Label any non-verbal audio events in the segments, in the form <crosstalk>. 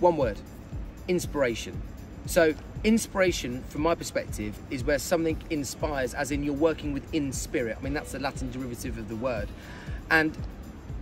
One word inspiration. So, inspiration, from my perspective, is where something inspires, as in you're working within spirit. I mean, that's the Latin derivative of the word. And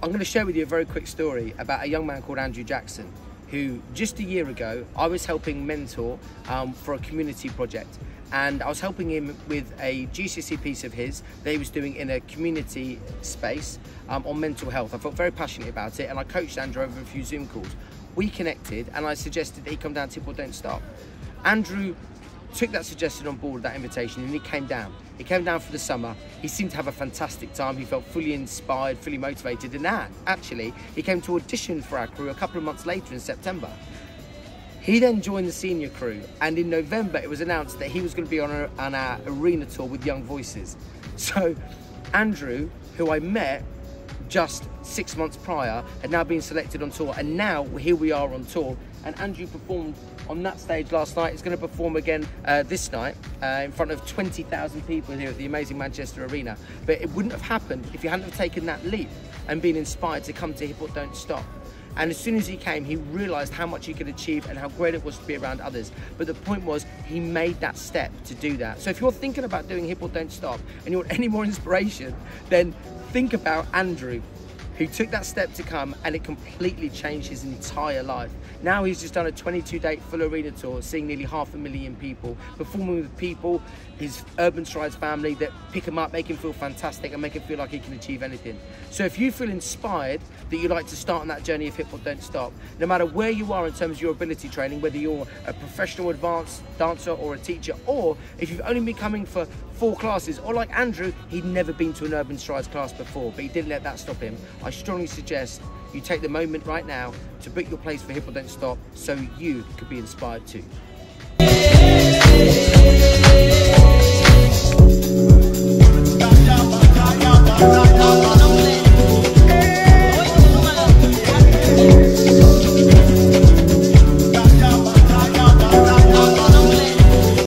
I'm going to share with you a very quick story about a young man called Andrew Jackson, who just a year ago I was helping mentor um, for a community project. And I was helping him with a GCSE piece of his that he was doing in a community space um, on mental health. I felt very passionate about it, and I coached Andrew over a few Zoom calls. We connected, and I suggested that he come down to Hip Don't Stop. Andrew took that suggestion on board, that invitation, and he came down. He came down for the summer. He seemed to have a fantastic time. He felt fully inspired, fully motivated. And that, actually, he came to audition for our crew a couple of months later in September. He then joined the senior crew, and in November it was announced that he was going to be on, a, on our arena tour with Young Voices. So, Andrew, who I met just six months prior, had now been selected on tour, and now here we are on tour. And Andrew performed on that stage last night. He's going to perform again uh, this night uh, in front of 20,000 people here at the amazing Manchester Arena. But it wouldn't have happened if you hadn't have taken that leap and been inspired to come to Hip Hop Don't Stop. And as soon as he came, he realized how much he could achieve and how great it was to be around others. But the point was, he made that step to do that. So if you're thinking about doing Hip Hop Don't Stop and you want <laughs> any more inspiration, then think about Andrew who took that step to come and it completely changed his entire life. Now he's just done a 22 date full arena tour, seeing nearly half a million people, performing with people, his Urban Strides family that pick him up, make him feel fantastic and make him feel like he can achieve anything. So if you feel inspired that you'd like to start on that journey of hip hop don't stop, no matter where you are in terms of your ability training, whether you're a professional advanced dancer or a teacher, or if you've only been coming for four classes, or like Andrew, he'd never been to an Urban Strides class before, but he didn't let that stop him. I strongly suggest you take the moment right now to book your place for Hip Hop Don't Stop so you could be inspired too.